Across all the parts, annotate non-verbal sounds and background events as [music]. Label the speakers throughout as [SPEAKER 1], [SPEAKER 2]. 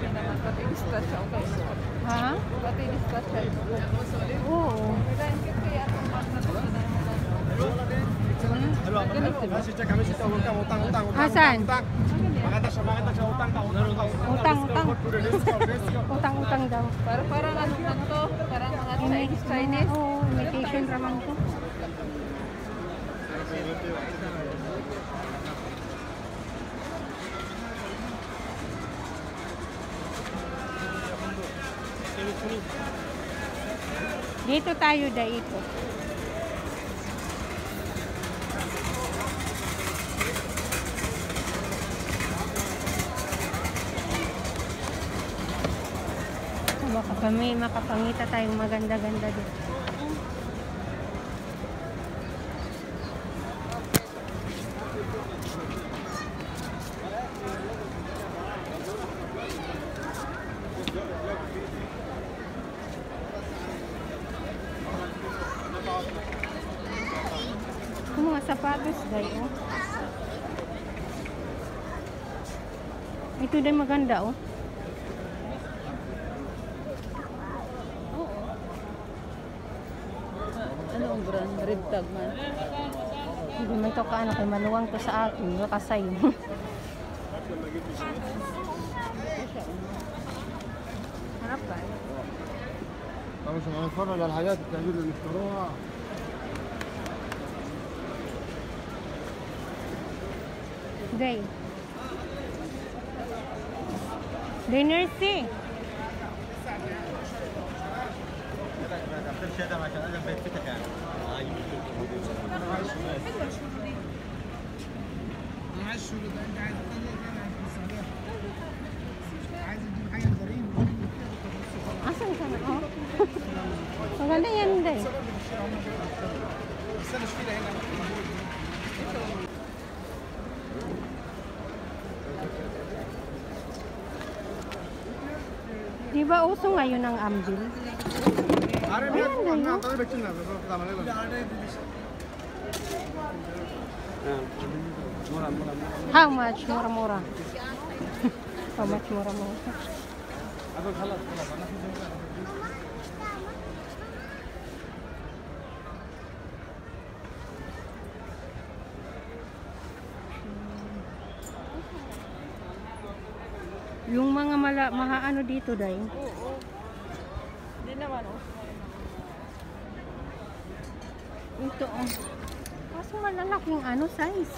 [SPEAKER 1] Berliner strategistrategi också. Oh. Hasan. Utang, utang. utang, utang
[SPEAKER 2] jauh.
[SPEAKER 3] Para para ano man to, para mga Ini Chinese.
[SPEAKER 2] Oh, imitation ramang. Dito tayo dito. Baka kami makapangita tayong maganda-ganda dito. Yung mga sapatos dahil oh. Ito din maganda oh.
[SPEAKER 3] Ano ang brand? Red tag man.
[SPEAKER 2] Hindi man to kaano kay maluwang to sa akin, makasay. [laughs] Harap ba?
[SPEAKER 1] طبعا عشان هنتفرج على الحاجات التعجيل اللي اشتروها
[SPEAKER 2] جاي. دينر سي معلش أنت عايز Di ba uso ngayon ang ambil?
[SPEAKER 1] عارف يا انا طالبك كنا طبعا
[SPEAKER 2] How much? Mura-mura. How much mura-mura? Yung mga mala, mga ano dito dahil.
[SPEAKER 3] Hindi naman oh.
[SPEAKER 2] Ito oh. Kaso malalaking ano size.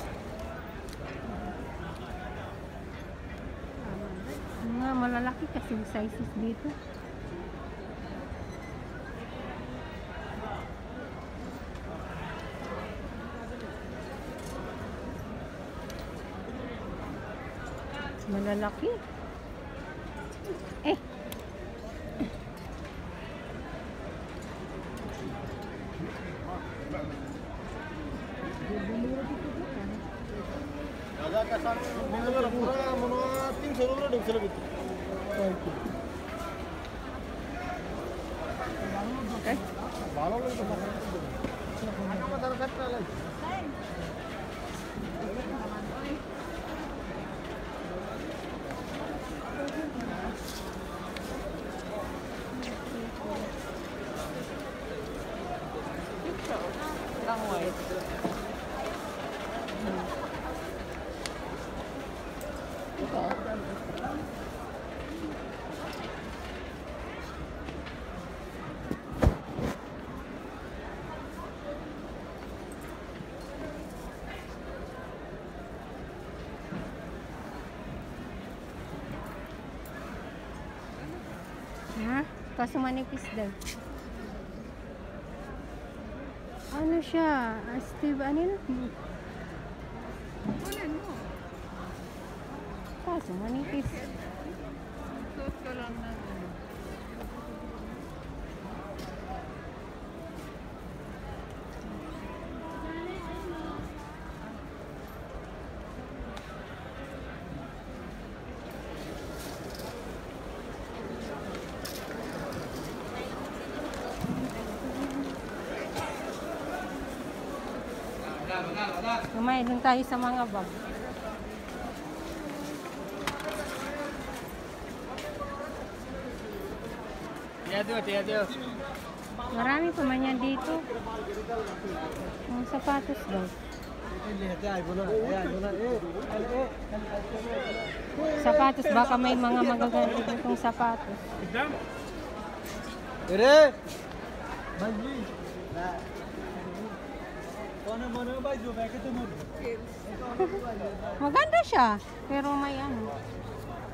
[SPEAKER 2] Mga malalaki kasi yung sizes dito. Malalaki. Eh.
[SPEAKER 1] তিনশো রুপিয়ে ঢুকছিল ভালো লাগে
[SPEAKER 2] Ha? Kaso manipis daw. Ano siya? Steve, ano yun?
[SPEAKER 3] Jangan nipis.
[SPEAKER 2] Kumain lang tayo sa mga bag. Marami pa man yan dito. Ang sapatos daw. Sapatos, baka may mga magaganda ditong sapatos.
[SPEAKER 1] अरे
[SPEAKER 2] Maganda siya, pero may ano.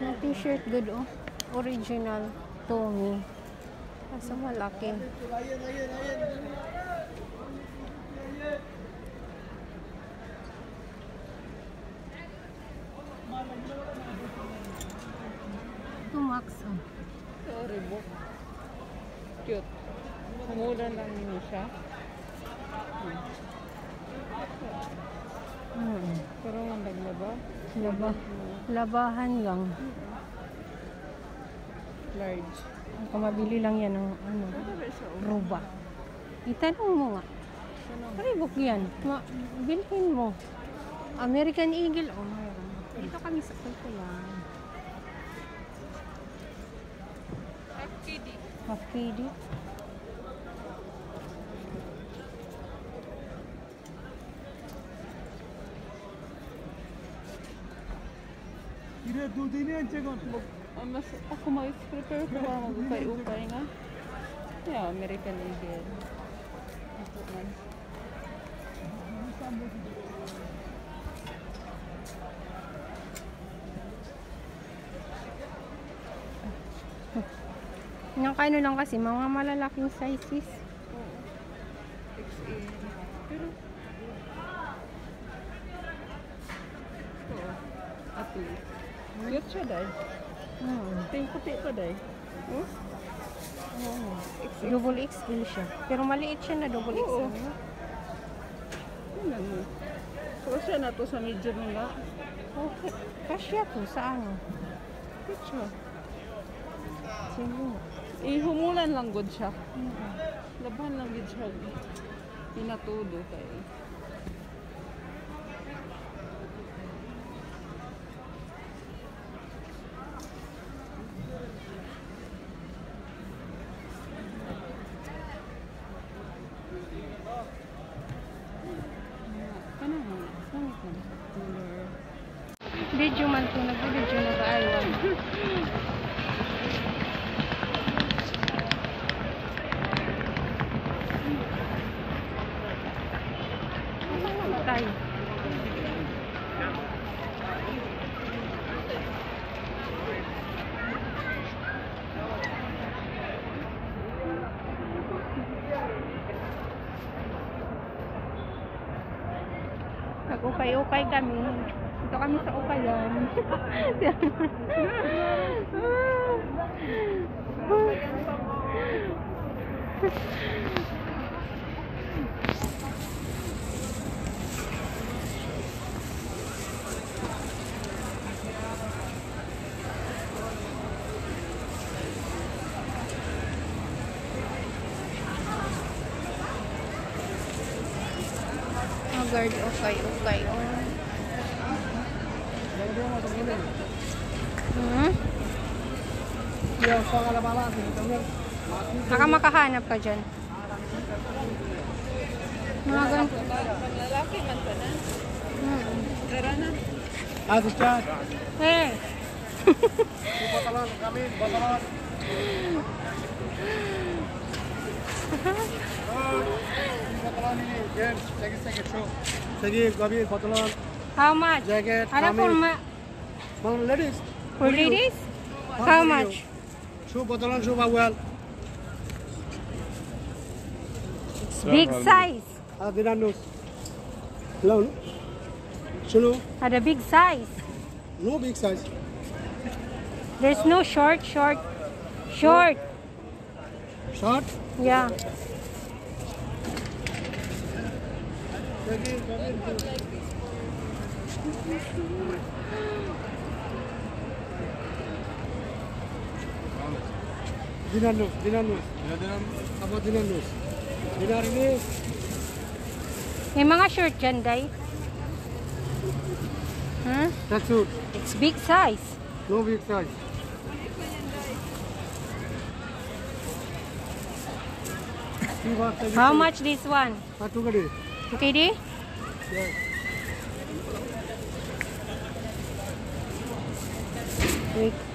[SPEAKER 2] Yung t-shirt good oh. Original. Tommy. Kaso malaki. Ito Max oh.
[SPEAKER 3] Sorry, book. Cute. Mura lang niya siya.
[SPEAKER 2] Hmm.
[SPEAKER 3] Pero ang naglaba.
[SPEAKER 2] Laba labahan lang.
[SPEAKER 3] Large.
[SPEAKER 2] Ang kamabili lang yan ng ano, ruba. Itanong mo nga. Karibok yan. Ma bilhin mo. American Eagle. Oh, mayroon. Dito kami sa kulto
[SPEAKER 4] lang. Half KD. Half
[SPEAKER 3] KD. Mas ako mag-prepare ko ba mag-ukay-ukay nga? Yeah, American Eagle. Ito man.
[SPEAKER 2] Yung kano lang kasi, mga malalaking sizes.
[SPEAKER 3] XA. Pero, ito, ato. Cute siya, day.
[SPEAKER 2] Hmm.
[SPEAKER 3] Tingin puti pa, day. Oh? XA.
[SPEAKER 2] Double XL siya. Pero maliit siya na double
[SPEAKER 3] Oo. Tingnan mo. So, siya na to sa medium nga.
[SPEAKER 2] Okay. Kasya to sa ano.
[SPEAKER 3] Siya.
[SPEAKER 2] Sige.
[SPEAKER 3] Ihumulan lang good siya. Laban lang good siya. Pinatudo kayo. Ano mo? Sangit na. Color.
[SPEAKER 2] Video man to. Nag-video na ba? Aywan. [laughs] tayo. Nag-ukay-ukay kami. Dito kami sa ukayan. [laughs] guard okay okay oh. Hmm? Baka makahanap ka dyan. Mga ganun.
[SPEAKER 3] Lalaki man ka na.
[SPEAKER 2] Hmm.
[SPEAKER 3] Tara na.
[SPEAKER 4] Ah,
[SPEAKER 1] gusto. Eh.
[SPEAKER 4] Batalan [laughs] kami, batalan.
[SPEAKER 2] How much?
[SPEAKER 4] Jacket,
[SPEAKER 2] Ano for,
[SPEAKER 4] ladies.
[SPEAKER 2] for ladies? How much?
[SPEAKER 4] Shoe, patulan, shoe, bawal.
[SPEAKER 2] Big size.
[SPEAKER 5] Ah, dinanos. Hello. Sino?
[SPEAKER 2] Ah, the big size.
[SPEAKER 5] No big size.
[SPEAKER 2] There's no short, short, short.
[SPEAKER 5] Short.
[SPEAKER 2] Yeah.
[SPEAKER 5] Dinar loose, dinar loose. How about dinar loose? Dinar loose.
[SPEAKER 2] May mga shirt dyan. Huh?
[SPEAKER 5] That's good.
[SPEAKER 2] It's big size.
[SPEAKER 5] No big size.
[SPEAKER 2] How much this one?
[SPEAKER 5] Satu kali.
[SPEAKER 2] Okay, di?
[SPEAKER 5] Yes.
[SPEAKER 2] Wait.